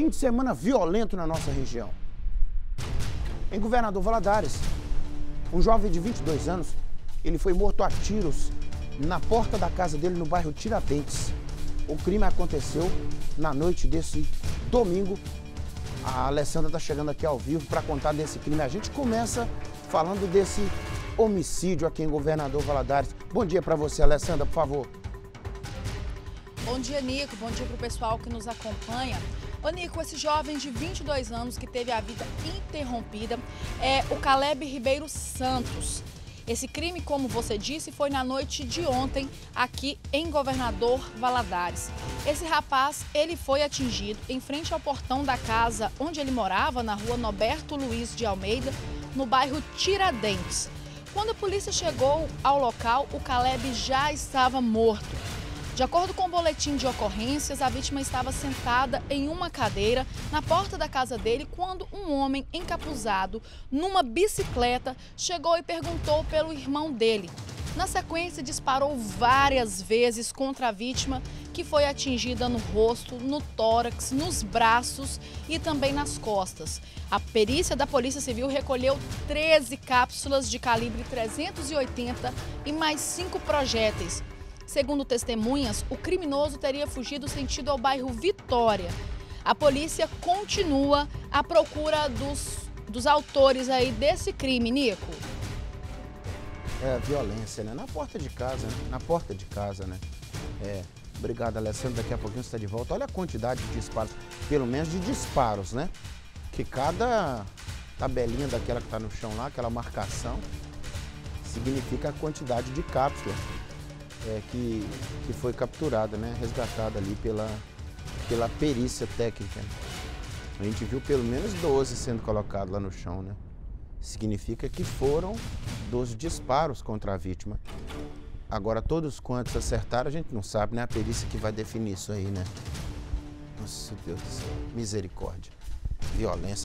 Fim de semana violento na nossa região. Em Governador Valadares, um jovem de 22 anos, ele foi morto a tiros na porta da casa dele no bairro Tiradentes. O crime aconteceu na noite desse domingo. A Alessandra está chegando aqui ao vivo para contar desse crime. A gente começa falando desse homicídio aqui em Governador Valadares. Bom dia para você, Alessandra, por favor. Bom dia, Nico. Bom dia para o pessoal que nos acompanha. Ô, Nico, esse jovem de 22 anos que teve a vida interrompida é o Caleb Ribeiro Santos. Esse crime, como você disse, foi na noite de ontem aqui em Governador Valadares. Esse rapaz, ele foi atingido em frente ao portão da casa onde ele morava, na rua Noberto Luiz de Almeida, no bairro Tiradentes. Quando a polícia chegou ao local, o Caleb já estava morto. De acordo com o boletim de ocorrências, a vítima estava sentada em uma cadeira na porta da casa dele quando um homem encapuzado numa bicicleta chegou e perguntou pelo irmão dele. Na sequência, disparou várias vezes contra a vítima, que foi atingida no rosto, no tórax, nos braços e também nas costas. A perícia da Polícia Civil recolheu 13 cápsulas de calibre 380 e mais cinco projéteis. Segundo testemunhas, o criminoso teria fugido sentido ao bairro Vitória. A polícia continua à procura dos, dos autores aí desse crime, Nico. É, violência, né? Na porta de casa, né? Na porta de casa, né? É. Obrigado, Alessandro. Daqui a pouquinho você está de volta. Olha a quantidade de disparos, pelo menos de disparos, né? Que cada tabelinha daquela que está no chão lá, aquela marcação, significa a quantidade de cápsulas é, que, que foi capturada, né, resgatada ali pela, pela perícia técnica. A gente viu pelo menos 12 sendo colocados lá no chão, né? Significa que foram 12 disparos contra a vítima. Agora, todos quantos acertaram, a gente não sabe, né? A perícia que vai definir isso aí, né? Nossa Deus do céu, misericórdia. Violência.